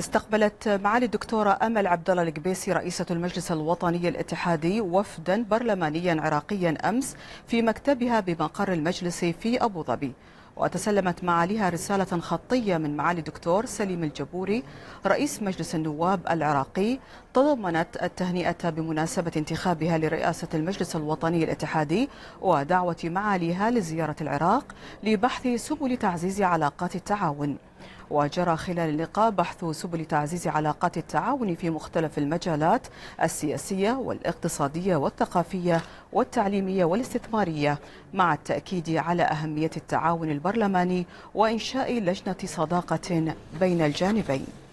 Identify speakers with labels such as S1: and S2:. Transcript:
S1: استقبلت معالي الدكتورة أمل عبد الله القبيسي رئيسة المجلس الوطني الاتحادي وفدا برلمانيا عراقيا أمس في مكتبها بمقر المجلس في أبو ظبي. وتسلمت معاليها رسالة خطية من معالي الدكتور سليم الجبوري رئيس مجلس النواب العراقي تضمنت التهنئة بمناسبة انتخابها لرئاسة المجلس الوطني الاتحادي ودعوة معاليها لزيارة العراق لبحث سبل تعزيز علاقات التعاون. وجرى خلال اللقاء بحث سبل تعزيز علاقات التعاون في مختلف المجالات السياسية والاقتصادية والثقافية والتعليمية والاستثمارية مع التأكيد على أهمية التعاون البرلماني وإنشاء لجنة صداقة بين الجانبين.